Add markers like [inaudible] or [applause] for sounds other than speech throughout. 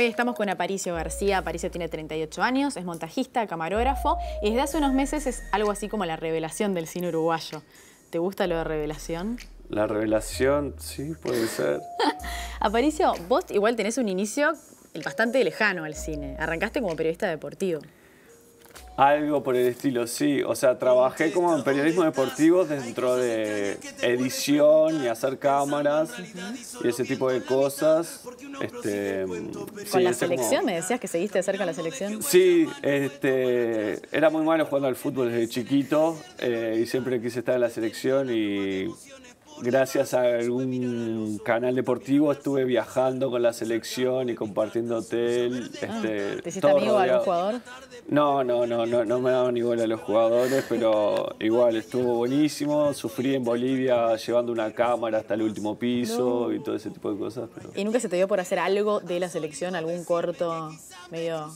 Hoy estamos con Aparicio García. Aparicio tiene 38 años, es montajista, camarógrafo y desde hace unos meses es algo así como la revelación del cine uruguayo. ¿Te gusta lo de revelación? La revelación, sí, puede ser. [laughs] Aparicio, vos igual tenés un inicio bastante lejano al cine. Arrancaste como periodista deportivo. Algo por el estilo, sí. O sea, trabajé como en periodismo deportivo dentro de edición y hacer cámaras y ese tipo de cosas. Este, ¿Con la selección? ¿Me decías que seguiste de cerca la selección? Sí, este, era muy malo jugando al fútbol desde chiquito eh, y siempre quise estar en la selección y gracias a algún canal deportivo estuve viajando con la selección y compartiendo hotel. Ah, este, ¿Te hiciste amigo de algún jugador? No, no, no, no, no me daban igual a los jugadores, pero igual estuvo buenísimo. Sufrí en Bolivia llevando una cámara hasta el último piso y todo ese tipo de cosas. ¿Y nunca se te dio por hacer algo de la selección, algún corto medio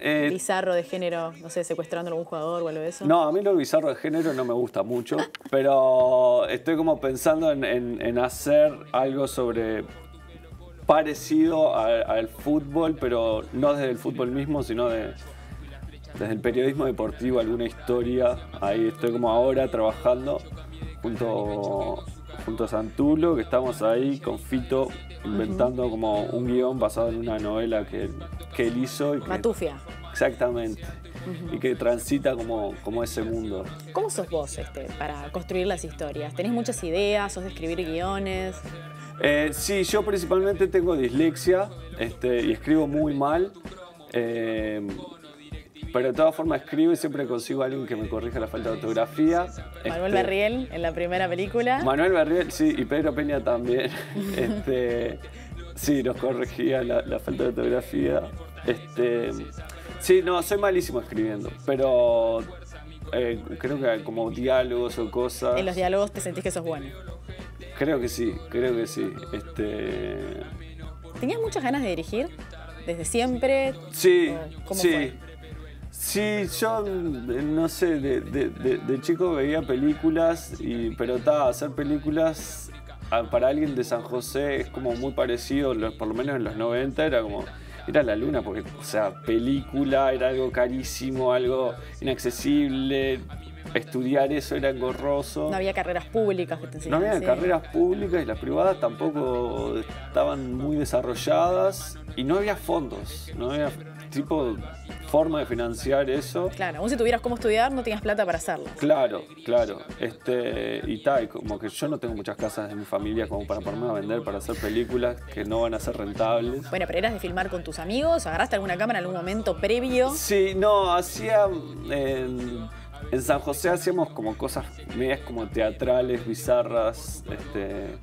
eh, bizarro de género, no sé, secuestrando a algún jugador o algo de eso? No, a mí lo bizarro de género no me gusta mucho, pero estoy como pensando en, hacer algo sobre parecido al fútbol, pero no desde el fútbol mismo, sino de, desde el periodismo deportivo, alguna historia. Ahí estoy como ahora trabajando junto, junto a Santulo, que estamos ahí con Fito inventando como un guion basado en una novela que, que él hizo. Y Matufia. Exactamente. Y que transita como, como ese mundo. ¿Cómo sos vos este, para construir las historias? ¿Tenés muchas ideas? ¿Sos de escribir guiones? Eh, sí, yo principalmente tengo dislexia este, y escribo muy mal. Eh, pero de todas formas escribo y siempre consigo a alguien que me corrija la falta de ortografía. Manuel este, Berriel en la primera película. Manuel Berriel, sí, y Pedro Peña también. [laughs] este, sí, nos corregía la, falta de ortografía. Este, sí, no, soy malísimo escribiendo, pero eh, creo que como diálogos o cosas. ¿En los diálogos te sentís que sos bueno? Creo que sí, creo que sí. Este... ¿Tenías muchas ganas de dirigir? ¿Desde siempre? Sí, sí. Sí, yo no sé, de, chico veía películas, y, pero estaba hacer películas para alguien de San José es como muy parecido, por lo menos en los 90 era como era la luna, porque, o sea, película era algo carísimo, algo inaccesible. Estudiar eso era engorroso. No había carreras públicas que te enseñaban. No había carreras públicas y las privadas tampoco estaban muy desarrolladas y no había fondos, no había tipo forma de financiar eso. Claro, aún si tuvieras cómo estudiar, no tenías plata para hacerlo. Claro, claro. Este, y tal, como que yo no tengo muchas casas en mi familia como para ponerme a vender, para hacer películas que no van a ser rentables. Bueno, pero eras de filmar con tus amigos, ¿agarraste alguna cámara en algún momento previo? Sí, no, hacía... En, en San José hacíamos como cosas medias como teatrales, bizarras, este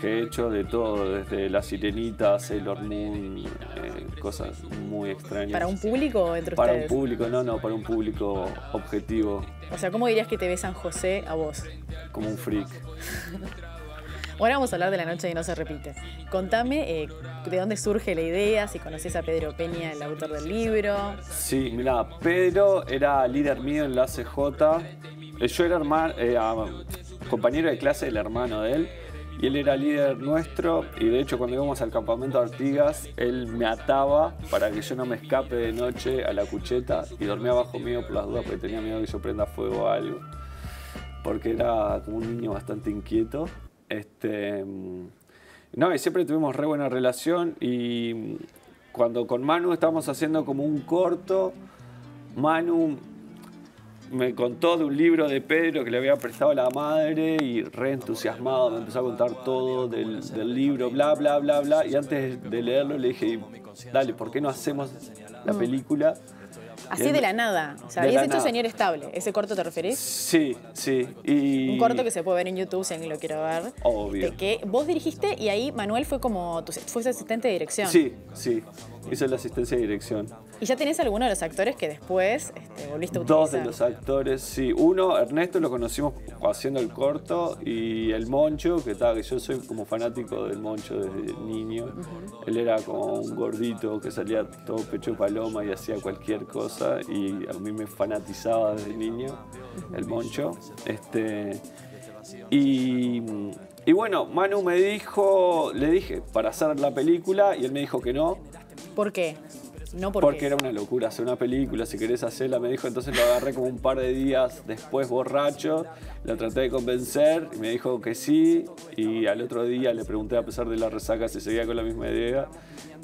que he hecho de todo, desde La Sirenita, Sailor Moon, eh, cosas muy extrañas. ¿Para un público entre Para un público, no, no, para un público objetivo. O sea, ¿cómo dirías que te ve San José a vos? Como un freak. [laughs] Ahora vamos a hablar de la noche y no se repite. Contame eh, de dónde surge la idea, si conoces a Pedro Peña, el autor del libro. Sí, mira, Pedro era líder mío en la CJ. Eh, yo era hermano, compañero de clase del hermano de él y él era líder nuestro y de hecho cuando íbamos al campamento de Artigas él me ataba para que yo no me escape de noche a la cucheta y dormía abajo mío por las dudas porque tenía miedo que yo prenda fuego o algo porque era como un niño bastante inquieto este no y siempre tuvimos re buena relación y cuando con Manu estábamos haciendo como un corto Manu me contó de un libro de Pedro que le había prestado a la madre y re entusiasmado me empezó a contar todo del, libro, bla, bla, bla, bla. Y antes de leerlo le dije, dale, ¿por qué no hacemos la mm. película? Así de la nada. O sea, habías hecho Señor Estable. ¿Ese corto te referís? Sí, sí. Y... Un corto que se puede ver en YouTube si alguien lo quiere ver. Obvio. De que vos dirigiste y ahí Manuel fue como tu, fue asistente de dirección. Sí, sí. Hizo la asistencia de dirección. ¿Y ya tenés alguno de los actores que después este, volviste a utilizar? Dos de los actores, sí. Uno, Ernesto, lo conocimos haciendo el corto y el Moncho, que tal, que yo soy como fanático del Moncho desde niño. Él era como un gordito que salía todo pecho paloma y hacía cualquier cosa y a mí me fanatizaba desde niño, el Moncho. Este, y, y bueno, Manu me dijo, le dije para hacer la película y él me dijo que no, ¿Por qué? No porque porque era una locura hacer una película, si querés hacerla, me dijo, entonces lo agarré como un par de días después borracho, lo traté de convencer, y me dijo que sí, y al otro día le pregunté a pesar de la resaca si seguía con la misma idea,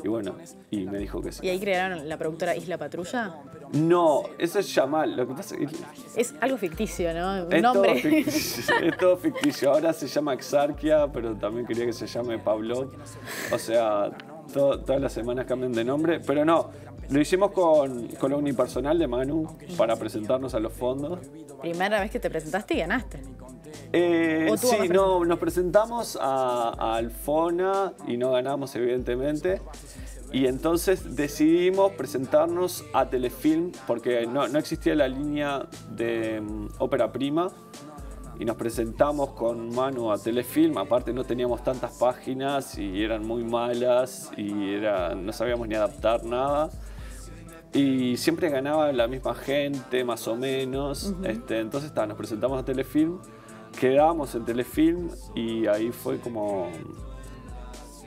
y bueno, y me dijo que ¿Y sí. ahí crearon la productora Isla Patrulla? No, eso es Yamal, lo que pasa es que Es algo ficticio, ¿no? Un es todo, nombre. ficticio, [laughs] [laughs] es todo ficticio, ahora se llama Exarquia, pero también quería que se llame Pablo, o sea, to- todas las semanas cambian de nombre, pero no. Lo hicimos con, con la unipersonal de Manu para presentarnos a los fondos. Primera vez que te presentaste y ganaste. Eh, ¿O tuvo sí, no, nos presentamos a, a Alfona y no ganamos, evidentemente. Y entonces decidimos presentarnos a Telefilm porque no, no existía la línea de mm, ópera prima. Y nos presentamos con Manu a Telefilm. Aparte, no teníamos tantas páginas y eran muy malas y era, no sabíamos ni adaptar nada. Y siempre ganaba la misma gente, más o menos. este, entonces ta, nos presentamos a Telefilm, quedamos en Telefilm y ahí fue como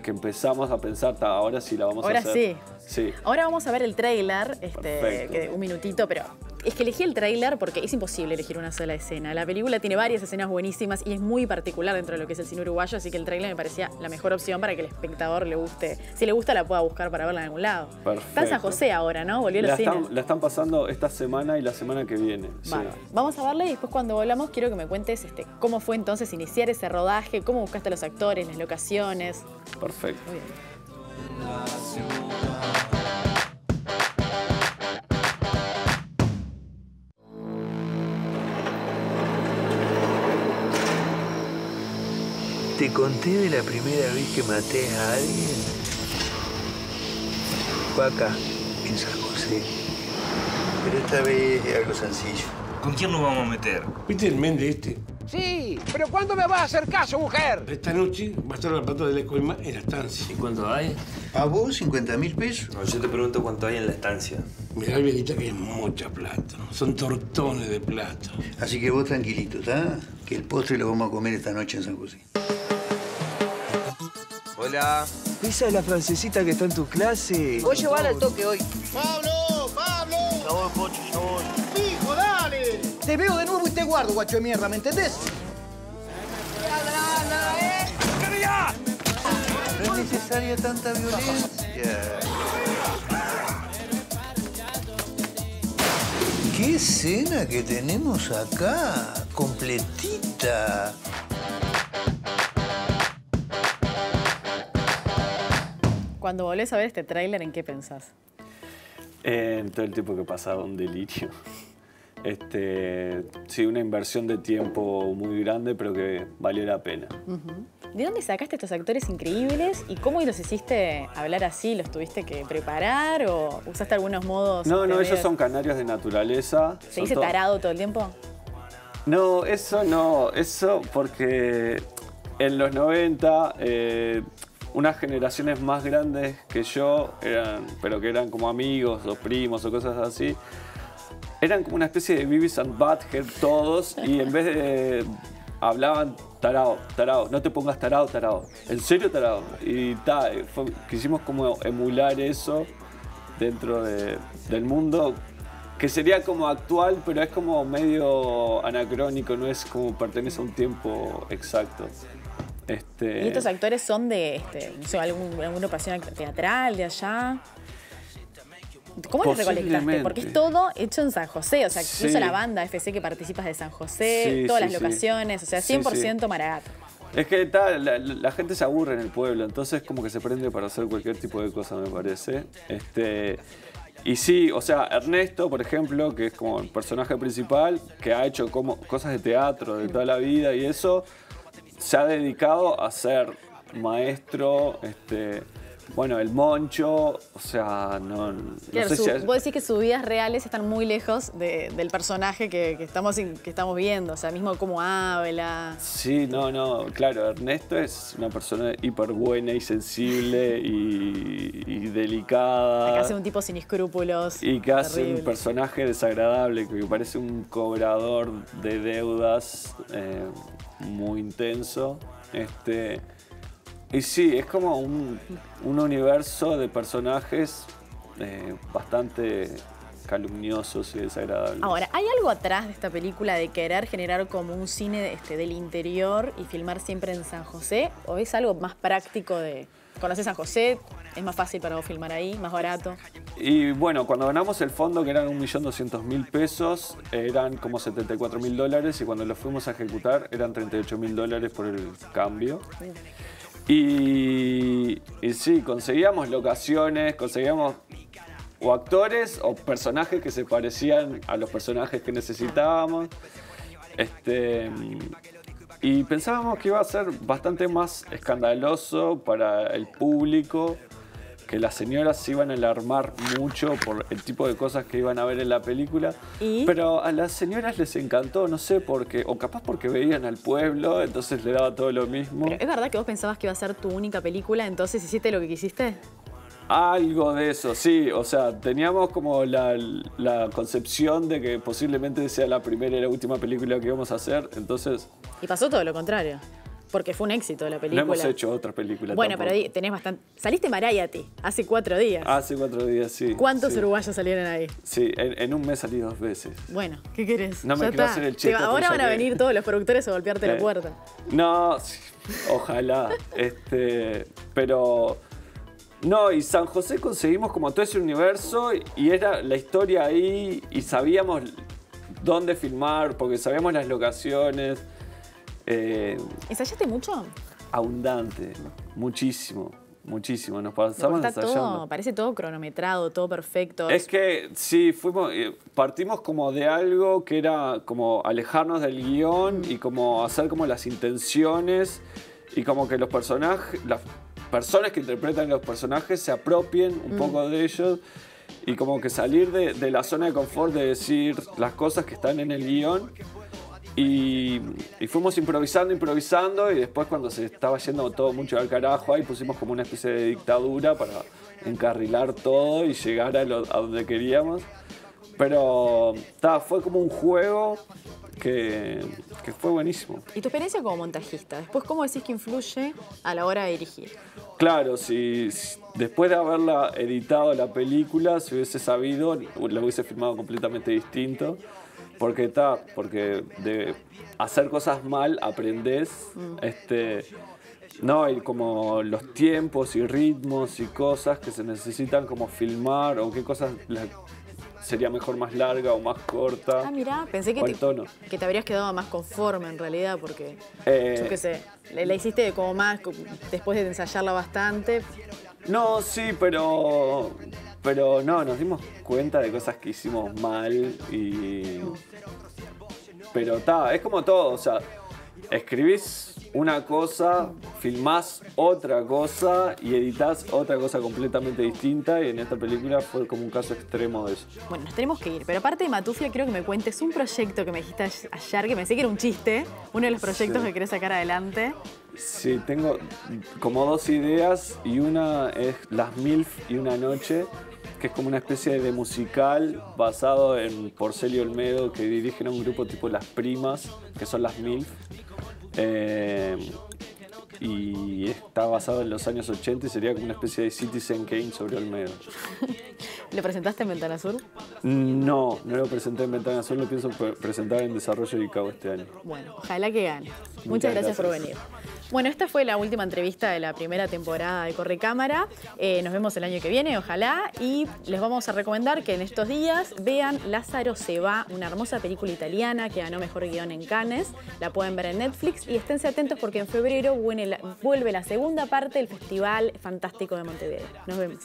que empezamos a pensar, ahora sí la vamos Ahora a hacer. Sí. Ahora vamos a ver el tráiler, este, que- un minutito, pero es que elegí el tráiler porque es imposible elegir una sola escena. La película tiene varias escenas buenísimas y es muy particular dentro de lo que es el cine uruguayo, así que el tráiler me parecía la mejor opción para que el espectador le guste. Si le gusta, la pueda buscar para verla en algún lado. Está en San Perfecto. José ahora, ¿no? Volvió La los cines. están, la están pasando esta semana y la semana que viene. sí. Bárbaro. Vamos a verla y después cuando volvamos quiero que me cuentes este, cómo fue entonces iniciar ese rodaje, cómo buscaste a los actores, las locaciones. Perfecto. Muy bien. Conté de la primera vez que maté a alguien? Fue acá, en San José. Pero esta vez es algo sencillo. ¿Con quién nos vamos a meter? ¿Viste el mende este? Sí, pero ¿cuándo me vas a hacer caso, mujer? Esta noche va a estar la plata de la coima en la estancia. ¿Y cuánto hay? ¿A vos 50 mil pesos? No, yo te pregunto cuánto hay en la estancia. Mirá, Violeta, que es mucha plata. Son tortones de plata. Así que vos tranquilito, ¿está? Que el postre lo vamos a comer esta noche en San José. Hola. ¿Esa es la francesita que está en tu clase? Voy a llevar al toque hoy. Te veo de nuevo y te guardo, guacho de mierda, ¿me entendés? No es necesaria tanta violencia. ¿Qué escena que tenemos acá? Completita. Cuando volvés a ver este tráiler, ¿en qué pensás? En todo el tiempo que pasaba un delirio. [laughs] Este, sí, una inversión de tiempo muy grande, pero que valió la pena. ¿De dónde sacaste estos actores increíbles y cómo los hiciste hablar así? ¿Los tuviste que preparar o usaste algunos modos? No, no, ellos son canarios de naturaleza. ¿Se dice tarado todo el tiempo? No, eso no, eso porque en los 90 eh, unas generaciones más grandes que yo, eran, pero que eran como amigos o primos o cosas así, eran como una especie de Beavis and Butthead todos y en vez de hablaban tarao, tarao, no te pongas tarao, tarao, en serio tarao. Y ta, quisimos como emular eso dentro de- del mundo que sería como actual, pero es como medio anacrónico, no es como pertenece a un tiempo exacto. Este, ¿Y estos actores son de este, no sé, algún, alguna pasión teatral de allá? ¿Cómo los recolectaste? Porque es todo hecho en San José, o sea, incluso Sí. la banda FC que participas de San José, Sí, todas sí, las locaciones, o sea, Sí, 100% Maragato. Es que la gente se aburre en el pueblo, entonces como que se prende para hacer cualquier tipo de cosa, me parece. Este, y sí, o sea, Ernesto, por ejemplo, que es como el personaje principal, que ha hecho como cosas de teatro de toda la vida y eso, se ha dedicado a ser maestro, este, bueno, el moncho, o sea, no, no Claro, sé su- si... es- vos decís que sus vidas reales están muy lejos de- del personaje que, que estamos, que estamos viendo, o sea, mismo cómo habla. Sí, no, no, claro, Ernesto es una persona hiper buena y sensible y, y delicada. Hace un tipo sin escrúpulos. Y que hace terrible. un personaje desagradable, que parece un cobrador de deudas eh, muy intenso. Este, y sí, es como un, un universo de personajes eh, bastante calumniosos y desagradables. Ahora, ¿hay algo atrás de esta película de querer generar como un cine este, del interior y filmar siempre en San José? ¿O es algo más práctico de... ¿Conoces San José? ¿Es más fácil para vos filmar ahí? ¿Más barato? Y bueno, cuando ganamos el fondo, que eran 1.200.000 pesos, eran como 74.000 dólares y cuando lo fuimos a ejecutar eran 38.000 dólares por el cambio. Y, y sí, conseguíamos locaciones, conseguíamos o actores o personajes que se parecían a los personajes que necesitábamos. Este, y pensábamos que iba a ser bastante más escandaloso para el público, que las señoras se iban a alarmar mucho por el tipo de cosas que iban a ver en la película. ¿Y? Pero a las señoras les encantó, no sé por qué, o capaz porque veían al pueblo, entonces le daba todo lo mismo. Pero ¿Es verdad que vos pensabas que iba a ser tu única película, entonces hiciste lo que quisiste? Algo de eso, sí. O sea, teníamos como la, la concepción de que posiblemente sea la primera y la última película que íbamos a hacer. Entonces, Y pasó todo lo contrario. Porque fue un éxito la no película. hemos hecho otra película. Bueno, tampoco. pero tenés bastante. Saliste Mariati hace cuatro días. Hace cuatro días, sí. ¿Cuántos sí. uruguayos salieron ahí? Sí, en, en un mes salí dos veces. Bueno, ¿qué querés? No me quiero hacer el Te cheto, va- pero Ahora van a venir todos los productores a golpearte la Eh, puerta. No, ojalá. [laughs] este, pero. No, y San José conseguimos como todo ese universo y era la historia ahí y sabíamos dónde filmar porque sabíamos las locaciones. Eh, ¿Ensayaste mucho? abundante, muchísimo, muchísimo. Nos pasamos está ensayando. todo, parece todo cronometrado, todo perfecto. Es que sí, fuimos, eh, partimos como de algo que era como alejarnos del guion y como hacer como las intenciones y como que los personajes, las personas que interpretan los personajes se apropien un poco de ellos y como que salir de, de la zona de confort de decir las cosas que están en el guion. Y, y fuimos improvisando, improvisando, y después cuando se estaba yendo todo mucho al carajo, ahí pusimos como una especie de dictadura para encarrilar todo y llegar a, lo- a donde queríamos. Pero ta, fue como un juego que, que fue buenísimo. ¿Y tu experiencia como montajista? Después, ¿cómo decís que influye a la hora de dirigir? Claro, si, si después de haberla editado la película, si hubiese sabido, la hubiese filmado completamente distinto. Porque está, porque de hacer cosas mal aprendes. Este, no, y como los tiempos y ritmos y cosas que se necesitan como filmar o qué cosas la- sería mejor más larga o más corta. Ah, mirá, pensé que te, tono. que te habrías quedado más conforme en realidad, porque Eh, yo qué sé, le- la hiciste como más después de ensayarla bastante. No, sí, pero. Pero no, nos dimos cuenta de cosas que hicimos mal y. Pero está, es como todo, o sea, escribís una cosa, filmás otra cosa y editás otra cosa completamente distinta y en esta película fue como un caso extremo de eso. Bueno, nos tenemos que ir, pero aparte de Matufia, quiero que me cuentes un proyecto que me dijiste ay- ayer, que pensé que era un chiste, uno de los proyectos Sí. que querés sacar adelante. Sí, tengo como dos ideas y una es Las MILF y una noche, que es como una especie de musical basado en Porcelio Olmedo, que dirigen a un grupo tipo Las Primas, que son las MILF. Eh, y está basado en los años 80 y sería como una especie de Citizen Kane sobre Olmedo. ¿Lo presentaste en Ventana Sur? No, no lo presenté en Ventana Azul, lo pienso pre- presentar en Desarrollo y Cabo este año. Bueno, ojalá que gane. Muchas, Muchas gracias, por venir. Bueno, esta fue la última entrevista de la primera temporada de Corre Cámara. Eh, nos vemos el año que viene, ojalá. Y les vamos a recomendar que en estos días vean Lázaro se va, una hermosa película italiana que ganó mejor guion en Cannes. La pueden ver en Netflix y esténse atentos porque en febrero vuelve la, la segunda parte del Festival Fantástico de Montevideo. Nos vemos.